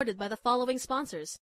Supported by the following sponsors.